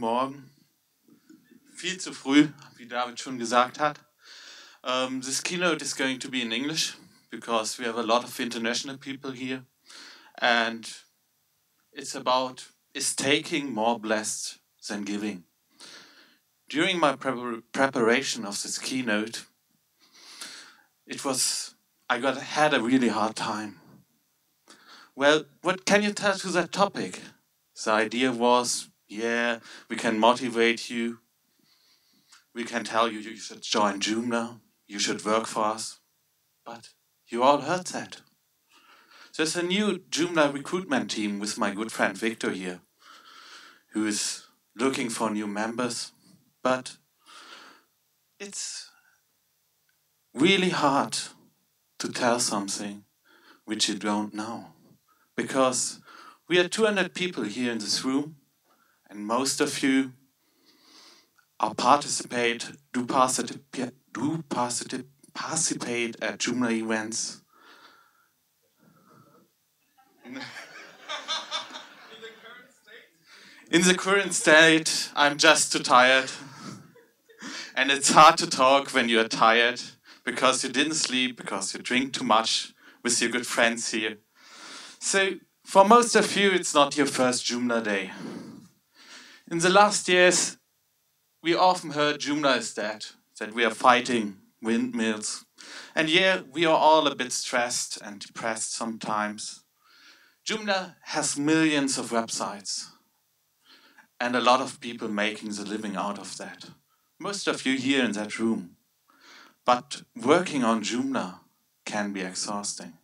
Morgen. Viel zu früh, wie David schon gesagt hat. Um, this keynote is going to be in English because we have a lot of international people here. And it's about is taking more blessed than giving. During my pre preparation of this keynote, it was I got had a really hard time. Well, what can you tell to that topic? The idea was, yeah, we can motivate you. We can tell you you should join Joomla, you should work for us. But you all heard that. There's a new Joomla recruitment team with my good friend Victor here, who is looking for new members. But it's really hard to tell something which you don't know. Because we are 200 people here in this room, and most of you are participate, do participate, do participate at Joomla events. In the current state, I'm just too tired. and it's hard to talk when you're tired because you didn't sleep, because you drink too much with your good friends here. So for most of you, it's not your first Joomla day. In the last years, we often heard Joomla is dead, that we are fighting windmills. And yeah, we are all a bit stressed and depressed sometimes. Joomla has millions of websites and a lot of people making the living out of that. Most of you here in that room. But working on Joomla can be exhausting.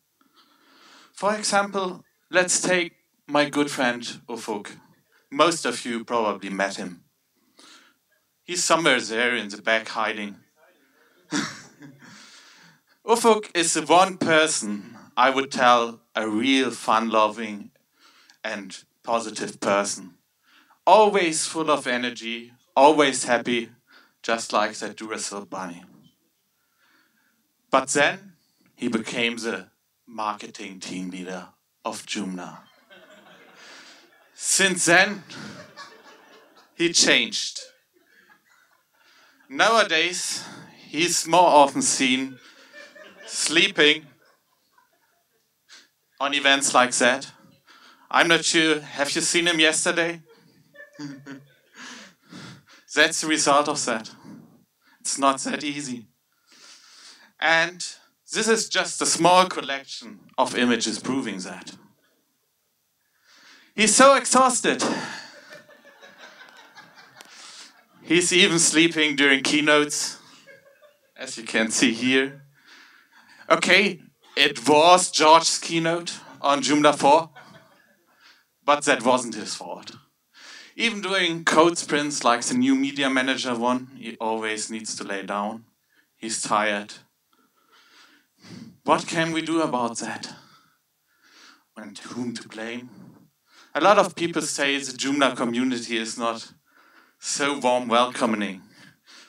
For example, Let's take my good friend Ufuk. Most of you probably met him. He's somewhere there in the back hiding. Ufuk is the one person I would tell a real fun loving and positive person. Always full of energy, always happy, just like that Duracell bunny. But then he became the marketing team leader of Joomla. Since then, he changed. Nowadays, he's more often seen sleeping on events like that. I'm not sure, have you seen him yesterday? That's the result of that. It's not that easy. And this is just a small collection of images proving that. He's so exhausted. He's even sleeping during keynotes, as you can see here. Okay, it was George's keynote on Joomla 4, but that wasn't his fault. Even doing code sprints like the new media manager one, he always needs to lay down. He's tired. What can we do about that? And whom to blame? A lot of people say the Joomla community is not so warm welcoming.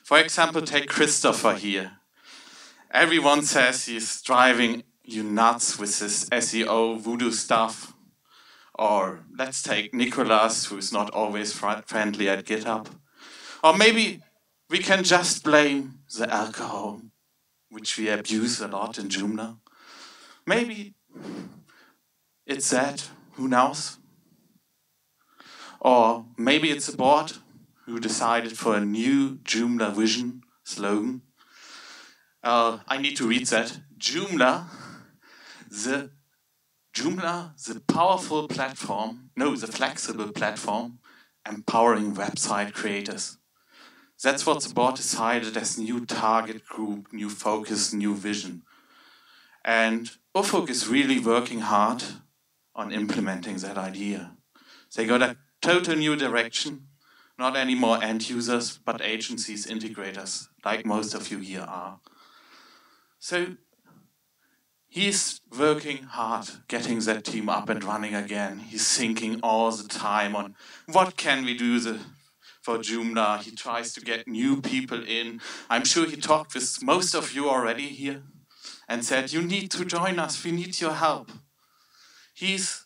For example, take Christopher here. Everyone says he's driving you nuts with this SEO voodoo stuff. Or let's take Nicholas, who's not always friendly at GitHub. Or maybe we can just blame the alcohol which we abuse a lot in Joomla. Maybe it's that, who knows? Or maybe it's a board who decided for a new Joomla vision slogan. Uh, I need to read that. Joomla, the Joomla, the powerful platform, no, the flexible platform, empowering website creators. That's what the board decided as new target group, new focus, new vision. And Ufuk is really working hard on implementing that idea. They got a total new direction, not anymore end users, but agencies, integrators, like most of you here are. So he's working hard getting that team up and running again. He's thinking all the time on what can we do the for Joomla. He tries to get new people in. I'm sure he talked with most of you already here and said, You need to join us, we need your help. He's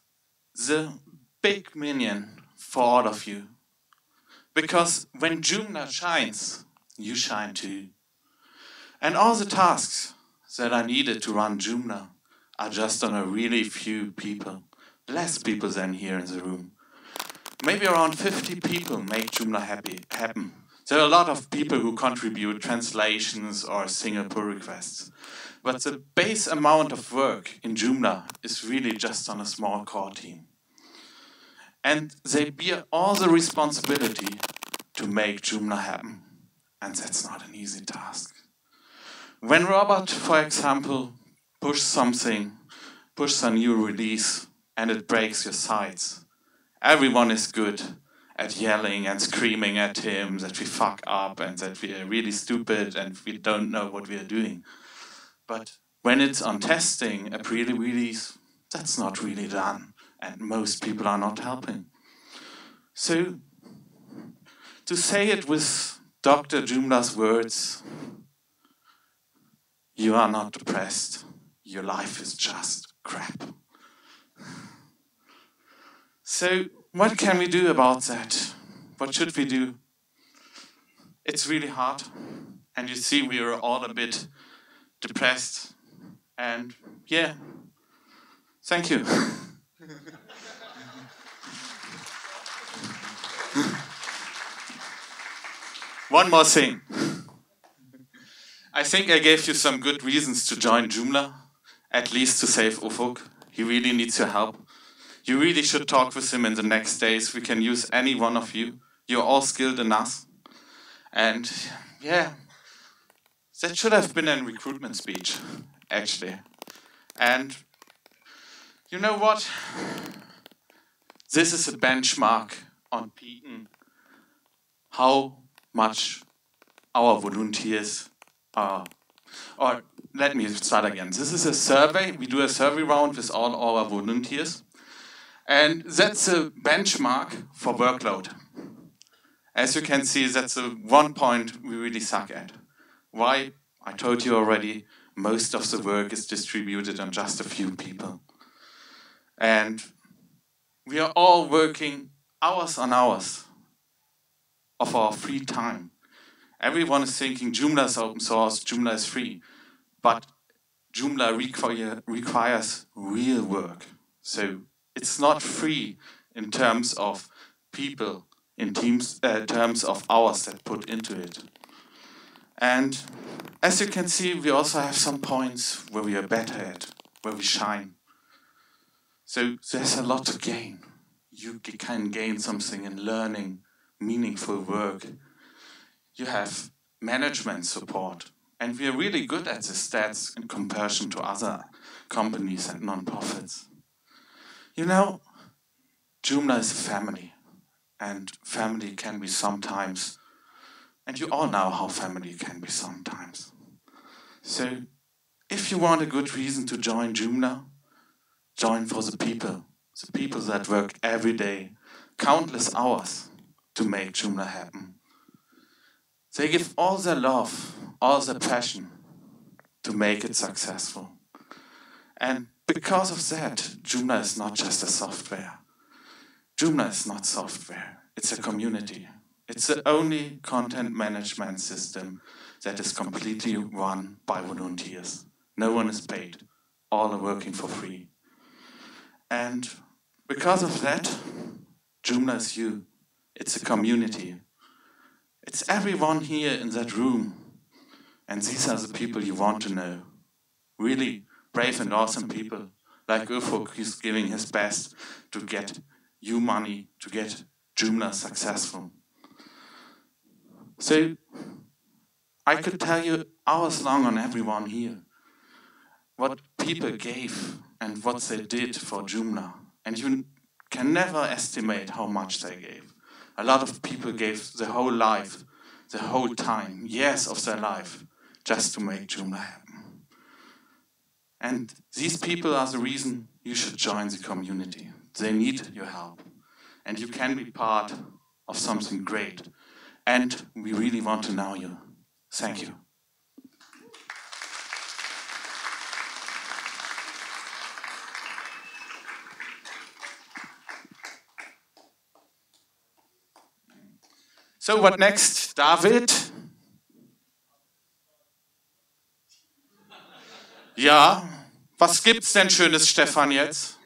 the big minion for all of you. Because when Joomla shines, you shine too. And all the tasks that are needed to run Joomla are just on a really few people, less people than here in the room. Maybe around 50 people make Joomla happy, happen. There are a lot of people who contribute translations or single pull requests. But the base amount of work in Joomla is really just on a small core team. And they bear all the responsibility to make Joomla happen. And that's not an easy task. When Robert, for example, pushes something, pushes a new release, and it breaks your sites, everyone is good at yelling and screaming at him that we fuck up and that we are really stupid and we don't know what we are doing. But when it's on testing a pre-release, that's not really done, and most people are not helping. So, to say it with Dr. Joomla's words, you are not depressed. Your life is just crap. So, what can we do about that? What should we do? It's really hard. And you see, we are all a bit depressed. And yeah, thank you. One more thing. I think I gave you some good reasons to join Joomla, at least to save Ufuk. He really needs your help. You really should talk with him in the next days. We can use any one of you. You're all skilled enough. And yeah, that should have been a recruitment speech, actually. And you know what? This is a benchmark on Peyton, how much our volunteers are. Or let me start again. This is a survey. We do a survey round with all our volunteers. And that's a benchmark for workload. As you can see, that's the one point we really suck at. Why? I told you already, most of the work is distributed on just a few people. And we are all working hours on hours of our free time. Everyone is thinking Joomla is open source, Joomla is free. But Joomla require, requires real work. So it's not free in terms of people, in teams, uh, terms of hours that put into it. And as you can see, we also have some points where we are better at, where we shine. So there's a lot to gain. You can gain something in learning meaningful work. You have management support. And we are really good at the stats in comparison to other companies and non-profits. You know, Joomla is a family, and family can be sometimes, and you all know how family can be sometimes. So, if you want a good reason to join Joomla, join for the people, the people that work every day, countless hours to make Joomla happen. They give all their love, all their passion to make it successful. And because of that, Joomla is not just a software. Joomla is not software, it's a community. It's the only content management system that is completely run by volunteers. No one is paid, all are working for free. And because of that, Joomla is you. It's a community. It's everyone here in that room. And these are the people you want to know. Really, brave and awesome people like Ufuk he's giving his best to get you money, to get Joomla successful. So I could tell you hours long on everyone here what people gave and what they did for Joomla. And you can never estimate how much they gave. A lot of people gave their whole life, the whole time, years of their life, just to make Joomla happen. And these people are the reason you should join the community. They need your help. And you can be part of something great. And we really want to know you. Thank you. So, what next? David? Ja, was gibt's denn Schönes, Stefan, jetzt?